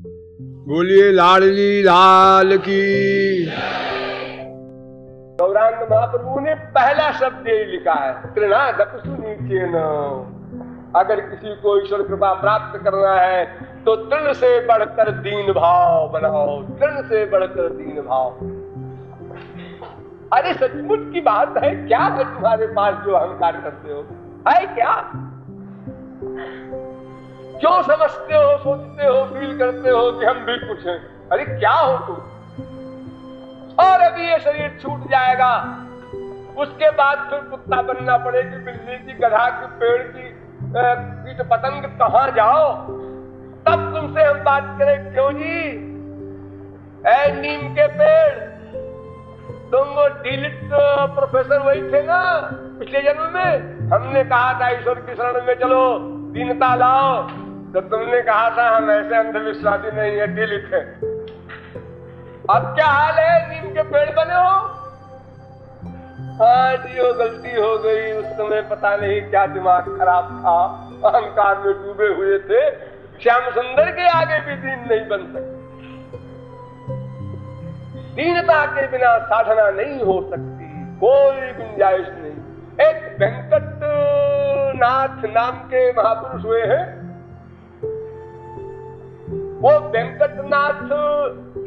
बोलिए लाडली लाल की। गौरांग महाप्रभु ने पहला शब्द ये लिखा है त्रिनादक सुनीचे न। अगर किसी को ईश्वर कृपा प्राप्त करना है तो तृण से बढ़कर दीन भाव बनाओ तृण से बढ़कर दीन भाव। अरे सचमुच की बात है, क्या है तुम्हारे पास जो अहंकार करते हो? है क्या? क्यों समझते हो, सोचते हो फील करते हो कि हम भी कुछ हैं। अरे, क्या हो तुम और अभी ये शरीर छूट जाएगा। उसके बाद फिर कुत्ता बनना पड़ेगी, बिल्ली की गधा की, पेड़ की कीट पतंग कहा जाओ? तब तुमसे हम बात करें, क्यों जी? ए नीम के पेड़। तुम वो डिलिट प्रोफेसर वही थे ना, पिछले जन्म में? हमने कहा था, ईश्वर की शरण में चलो, दीनता लाओ। तो तुमने कहा था हम ऐसे अंधविश्वासी नहीं है डिलिट है। अब क्या हाल है? नीम के पेड़ बने हो? हाँ जी, वो गलती हो गई। उस समय पता नहीं क्या दिमाग खराब था। अहंकार में डूबे हुए थे। श्याम सुंदर के आगे भी दीन नहीं बन सकते दीनता के बिना साधना नहीं हो सकती। कोई गुंजाइश नहीं। एक वेंकट नाथ नाम के महापुरुष हुए हैं। वो वेंकटनाथ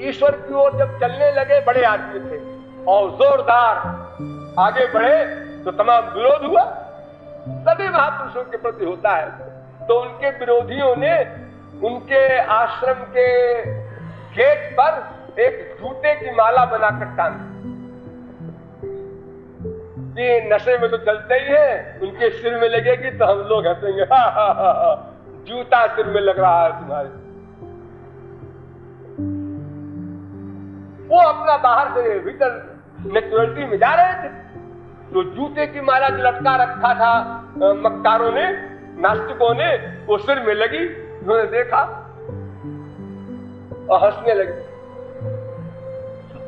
ईश्वर की ओर जब चलने लगे, बड़े आदमी थे और जोरदार आगे बढ़े तो तमाम विरोध हुआ। सभी महापुरुषों के प्रति होता है। तो उनके विरोधियों ने उनके आश्रम के गेट पर एक जूते की माला बनाकर टांग कि नशे में तो चलते ही है, उनके सिर में लगेगी तो हम लोग हंसेंगे जूता सिर में लग रहा है तुम्हारे वो अपना बाहर से भीतर नेचुरलिटी में जा रहे थे। तो जूते की माला जो लटका रखा था मक्कारों ने, नास्तिकों ने, वो सिर में लगी, उन्होंने देखा, और हंसने लगे।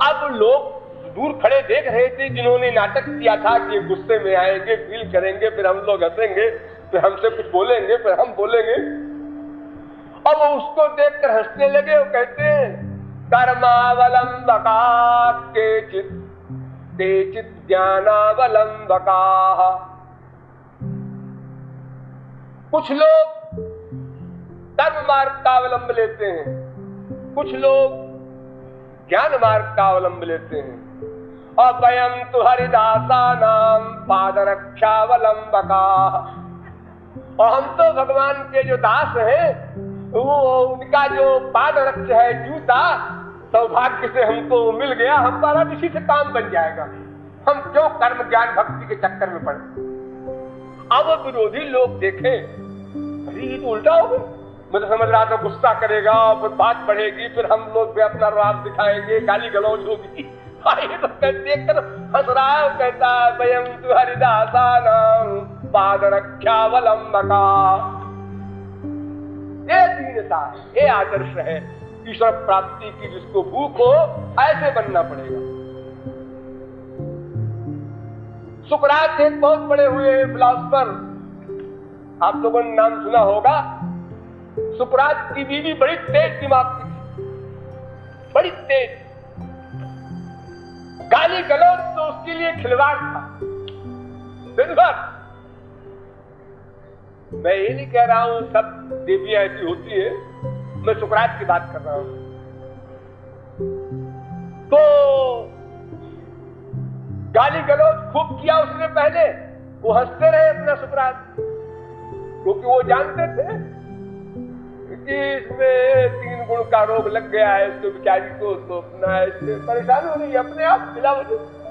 अब लोग दूर खड़े देख रहे थे जिन्होंने नाटक किया था कि गुस्से में आएँगे, फील करेंगे, फिर हम लोग हंसेंगे, फिर हमसे कुछ बोलेंगे, फिर हम बोलेंगे। अब उसको देखकर हंसने लगे, वो कहते हैं कर्मावलंबका कुछ लोग कर्म मार्ग का अवलंब लेते हैं, कुछ लोग ज्ञान मार्ग का अवलंब लेते हैं अभयम तो हरिदासा नाम पाद रक्षावलंबका और हम तो भगवान के जो दास हैं, वो उनका जो पाद रक्ष है, जूता सौभाग्य से हमको मिल गया हमारा इसी से काम बन जाएगा। हम क्यों कर्म ज्ञान भक्ति के चक्कर में पड़े? अब विरोधी लोग देखें अरे ये तो उल्टा हो गया। मैं तो समझ रहा था गुस्सा करेगा, फिर बात बढ़ेगी, फिर हम लोग भी अपना रात दिखाएँगे, गाली गलौज होगी। ये तो कहता है, ये आदर्श है। ईश्वर प्राप्ति की जिसको भूख हो, ऐसे बनना पड़ेगा। सुकरात एक बहुत बड़े हुए फिलोसफर आप लोगों ने नाम सुना होगा। सुकरात की बीवी बड़ी तेज दिमाग की थी। बड़ी तेज। गाली गलौज तो उसके लिए खिलवाड़ था। दिन भर मैं ये नहीं कह रहा हूँ, सब देवियाँ ऐसी होती है। मैं सुकरात की बात कर रहा हूँ। तो गाली गलौज खूब किया उसने पहले। वो हँसते रहे अपना सुकरात क्योंकि वो जानते थे कि इसमें तीन गुण का रोग लग गया है, इसको बेचारी को तो अपना इससे परेशान हो रही है अपने आप मिला वजह